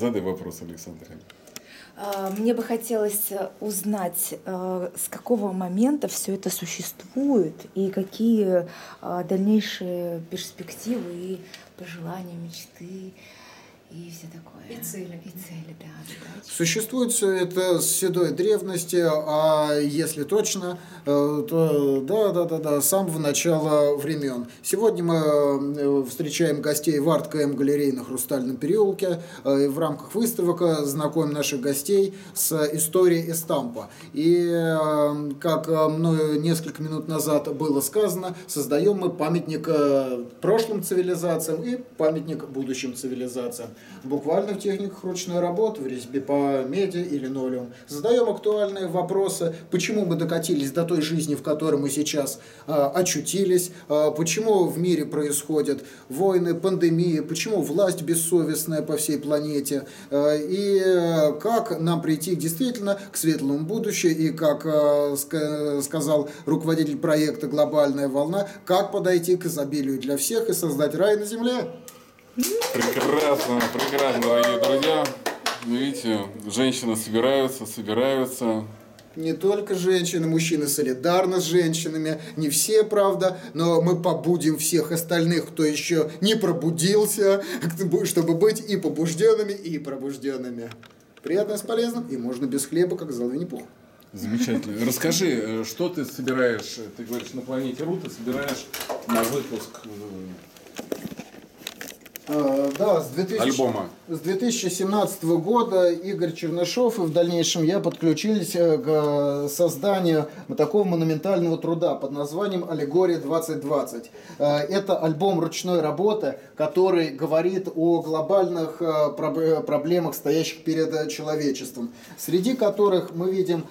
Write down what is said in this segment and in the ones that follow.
Задай вопрос, Александр. А, мне бы хотелось узнать, а, с какого момента все это существует и какие а, дальнейшие перспективы и пожелания, мечты и все такое. И цели. И цели, да. Задачи. Существует все это с седой древности, а если точно, э, то да, да, да, да, с самого начала времен. Сегодня мы э, встречаем гостей в арт-КМ галерее на Хрустальном переулке. Э, В рамках выставок знакомим наших гостей с историей эстампа. И, как мною несколько минут назад было сказано, создаем мы памятник прошлым цивилизациям и памятник будущим цивилизациям буквально в техниках ручной работы, в резьбе по меди или линолеум. Задаем актуальные вопросы, почему мы докатились до той жизни, в которой мы сейчас э, очутились, э, почему в мире происходят войны, пандемии, почему власть бессовестная по всей планете, э, и э, как нам прийти действительно к светлому будущему, и как ска сказал руководитель проекта «Глобальная волна», как подойти к изобилию для всех и создать рай на земле. Прекрасно, прекрасно, дорогие друзья. Видите, женщины собираются, собираются. Не только женщины, мужчины солидарны с женщинами, не все, правда, но мы побудим всех остальных, кто еще не пробудился, чтобы быть и побужденными, и пробужденными. Приятно с полезным, и можно без хлеба, как за Винни-Пух. Замечательно. Расскажи, э, что ты собираешь, ты говоришь, на планете Ру ты собираешь на выпуск э, Э, да, с, 2000, Альбома. с 2017 года Игорь Чернышов и в дальнейшем я подключились э, к э, созданию такого монументального труда под названием «Аллегория 2020». Это альбом ручной работы, который говорит о глобальных проблемах, стоящих перед человечеством, среди которых мы видим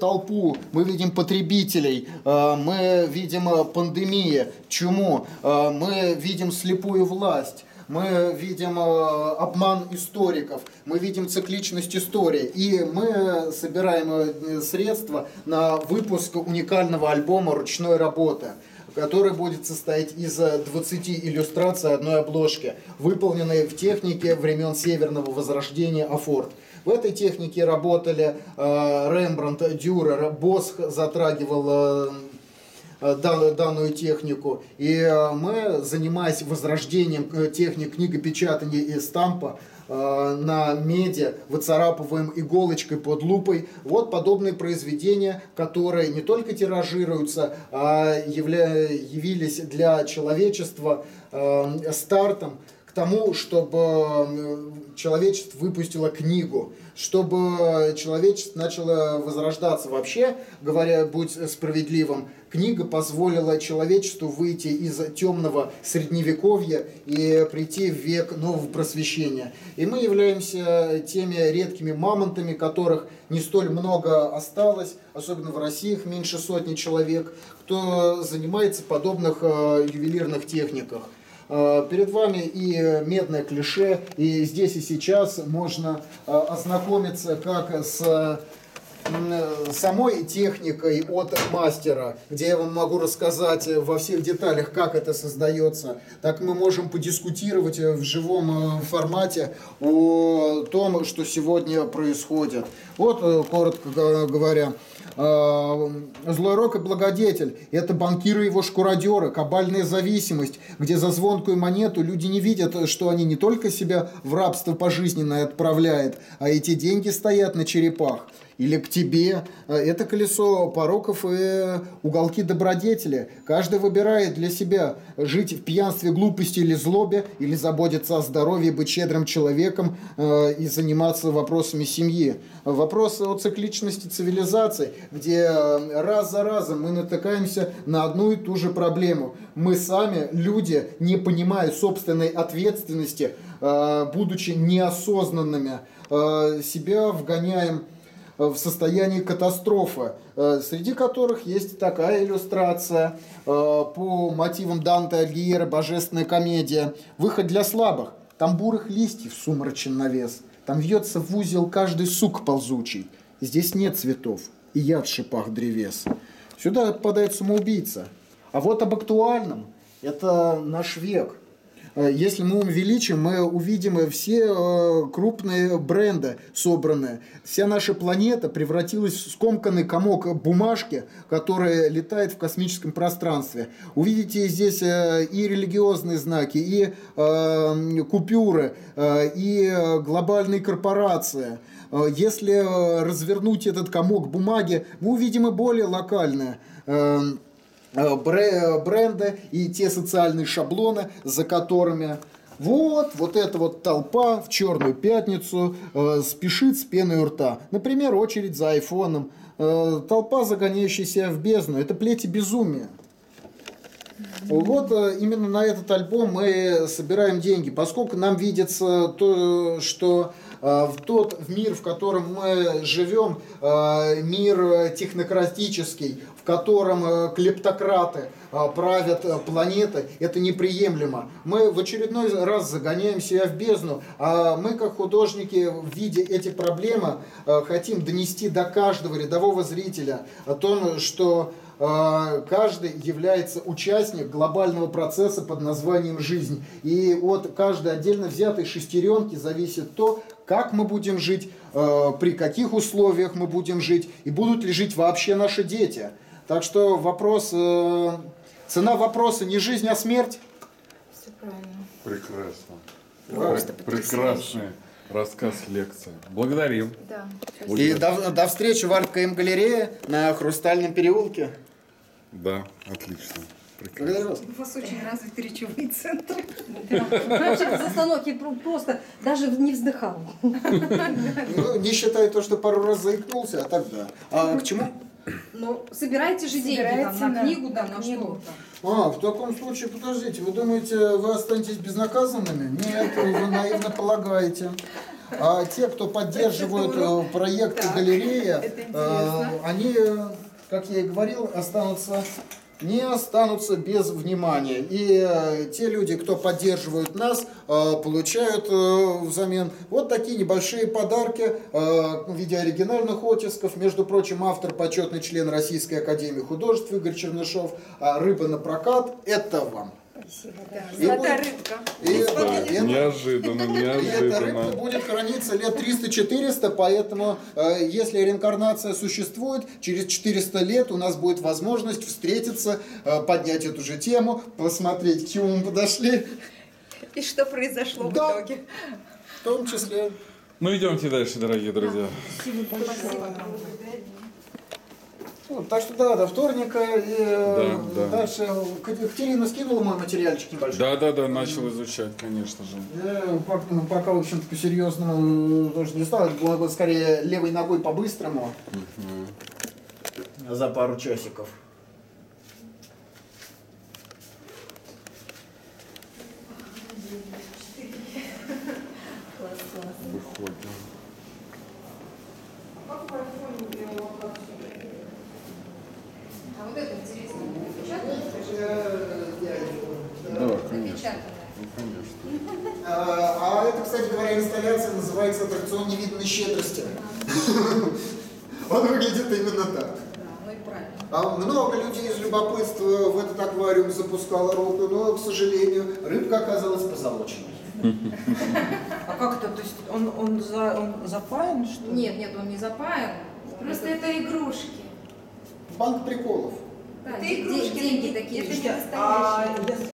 толпу, мы видим потребителей, мы видим пандемию, чуму, мы видим слепую власть, мы видим обман историков, мы видим цикличность истории, и мы собираем средства на выпуск уникального альбома ручной работы который будет состоять из 20 иллюстраций одной обложки, выполненной в технике времен Северного Возрождения Афорт. В этой технике работали э, Рембрандт, Дюрер, Босх затрагивал э, данную, данную технику. И э, мы, занимаясь возрождением техник книгопечатания и стампа, на меди, выцарапываем иголочкой под лупой. Вот подобные произведения, которые не только тиражируются, а явля... явились для человечества стартом к тому, чтобы человечество выпустило книгу, чтобы человечество начало возрождаться. Вообще, говоря, будь справедливым, книга позволила человечеству выйти из темного средневековья и прийти в век нового просвещения. И мы являемся теми редкими мамонтами, которых не столь много осталось, особенно в России их меньше сотни человек, кто занимается подобных э, ювелирных техниках. Э, перед вами и медное клише, и здесь и сейчас можно э, ознакомиться как с самой техникой от мастера, где я вам могу рассказать во всех деталях, как это создается, так мы можем подискутировать в живом э, формате о том, что сегодня происходит. Вот, коротко говоря, Э, злой рок и благодетель. Это банкиры его шкуродеры, кабальная зависимость, где за звонкую монету люди не видят, что они не только себя в рабство пожизненное отправляют, а эти деньги стоят на черепах или к тебе. Э, это колесо пороков и уголки добродетели. Каждый выбирает для себя жить в пьянстве, глупости или злобе, или заботиться о здоровье, быть щедрым человеком э, и заниматься вопросами семьи. Вопрос о цикличности цивилизации, где э, раз за разом мы натыкаемся на одну и ту же проблему. Мы сами, люди, не понимая собственной ответственности, будучи неосознанными, себя вгоняем Э, в состоянии катастрофы, э, среди которых есть такая иллюстрация э, по мотивам Данте Альгиера «Божественная комедия». «Выход для слабых». Там бурых листьев сумрачен навес. Там вьется в узел каждый сук ползучий. Здесь нет цветов, и я в шипах древес. Сюда попадает самоубийца. А вот об актуальном. Это наш век. Э, Если мы увеличим, мы увидим все э, крупные бренды собранные. Вся наша планета превратилась в скомканный комок бумажки, который летает в космическом пространстве. Увидите здесь э, и религиозные знаки, и купюры, и глобальные корпорации. Если развернуть этот комок бумаги, мы увидим и более локальные э, э, бре- бренды и те социальные шаблоны, за которыми вот, вот эта вот толпа в черную пятницу э, спешит с пеной у рта. Например, очередь за айфоном. Э, толпа, загоняющаяся в бездну. Это плети безумия. Вот э, именно на этот альбом мы собираем деньги, поскольку нам видится то, что э, в тот в мир, в котором мы живем, э, мир технократический, в котором э, клептократы э, правят э, планетой, это неприемлемо. Мы в очередной раз загоняем себя в бездну, а мы как художники, видя эти проблемы, э, хотим донести до каждого рядового зрителя о том, что э, каждый является участник глобального процесса под названием «жизнь». И от каждой отдельно взятой шестеренки зависит то, как мы будем жить, э, при каких условиях мы будем жить, и будут ли жить вообще наши дети. Так что вопрос, э, цена вопроса не жизнь, а смерть. Все правильно. Прекрасно. Просто. Прекрасный рассказ, лекция. Благодарим. Да. И до, до встречи в Арт-КМ-галерее на Хрустальном переулке. Да, отлично. Прекрасно. Вас. У вас очень развитый речевой центр. Вообще без остановки про- просто даже не вздыхал. Ну, не считая то, что пару раз заикнулся, а тогда. А к чему? Ну, собирайте же деньги там, на на книгу, да, на что-то. А, в таком случае, подождите, вы думаете, вы останетесь безнаказанными? Нет, вы наивно полагаете. А те, кто поддерживают э, проект Так, галерея, это э, они, э, как я и говорил, останутся не останутся без внимания. И э, те люди, кто поддерживают нас, э, получают э, взамен вот такие небольшие подарки в виде оригинальных оттисков. Между прочим, автор, почетный член Российской Академии Художеств Игорь Чернышов. А «Рыба на прокат» – это вам. И Золотая будет- рыбка. И Да, это- неожиданно, и эта рыбка неожиданно. будет храниться лет 300-400, поэтому э, если реинкарнация существует, через 400 лет у нас будет возможность встретиться, э, поднять эту же тему, посмотреть, к чему мы подошли, И что произошло в Да. итоге? в том числе... Ну, идемте дальше, дорогие друзья. Так что да, до вторника и э, Да, да. дальше Катерина скинула мой материальчик небольшой. Да, да, да, начал изучать, конечно же. Я пок- ну, пока, в общем-то, по-серьезному э, тоже не стал. Бы скорее левой ногой по-быстрому. За пару часиков. Выходим. А вот это интересно? Да, конечно. Ну, конечно. А, а это, кстати говоря, инсталляция называется аттракцион невиданной щедрости. Он выглядит именно так. Да, ну и правильно. А много людей из любопытства в этот аквариум запускало руку, но, к сожалению, рыбка оказалась позолоченной. А как это? То есть он, он, за, он запаян, что ли? Нет, нет, он не запаян. Просто это игрушки. Банк приколов. Да, Это де- игрушки, деньги это такие. не же. А настоящие.